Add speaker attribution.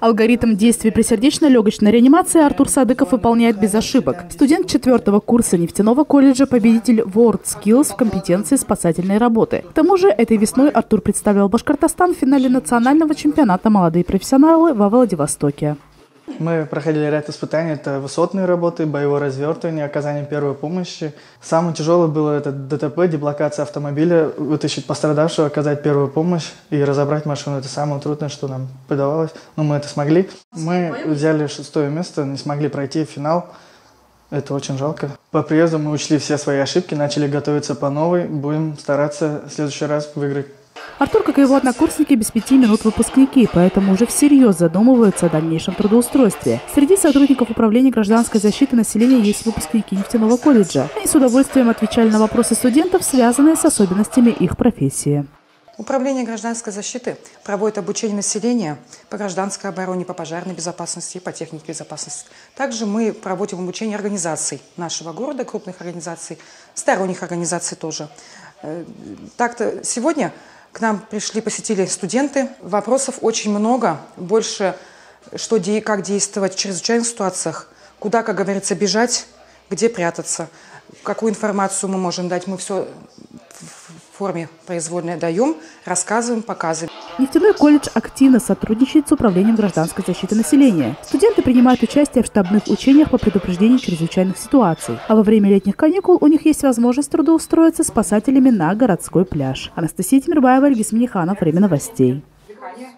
Speaker 1: Алгоритм действий при сердечно-легочной реанимации Артур Садыков выполняет без ошибок. Студент четвертого курса нефтяного колледжа, победитель World Skills в компетенции спасательной работы. К тому же этой весной Артур представлял Башкортостан в финале национального чемпионата «Молодые профессионалы» во Владивостоке.
Speaker 2: Мы проходили ряд испытаний. Это высотные работы, боевое развертывание, оказание первой помощи. Самое тяжелое было это ДТП, деблокация автомобиля, вытащить пострадавшего, оказать первую помощь и разобрать машину. Это самое трудное, что нам подавалось. Но мы это смогли. Мы взяли шестое место, не смогли пройти финал. Это очень жалко. По приезду мы учли все свои ошибки, начали готовиться по новой. Будем стараться в следующий раз выиграть.
Speaker 1: Артур, как и его однокурсники, без пяти минут выпускники, поэтому уже всерьез задумываются о дальнейшем трудоустройстве. Среди сотрудников Управления гражданской защиты населения есть выпускники нефтяного колледжа. Они с удовольствием отвечали на вопросы студентов, связанные с особенностями их профессии.
Speaker 3: Управление гражданской защиты проводит обучение населения по гражданской обороне, по пожарной безопасности и по технике безопасности. Также мы проводим обучение организаций нашего города, крупных организаций, сторонних организаций тоже. Э, так-то сегодня к нам пришли, посетили студенты. Вопросов очень много. Больше, что, как действовать в чрезвычайных ситуациях, куда, как говорится, бежать, где прятаться, какую информацию мы можем дать. Мы все в форме произвольной даем, рассказываем, показываем.
Speaker 1: Нефтяной колледж активно сотрудничает с Управлением гражданской защиты населения. Студенты принимают участие в штабных учениях по предупреждению чрезвычайных ситуаций. А во время летних каникул у них есть возможность трудоустроиться спасателями на городской пляж. Анастасия Тимирбаева, Ильгиз Миниханов. Время новостей.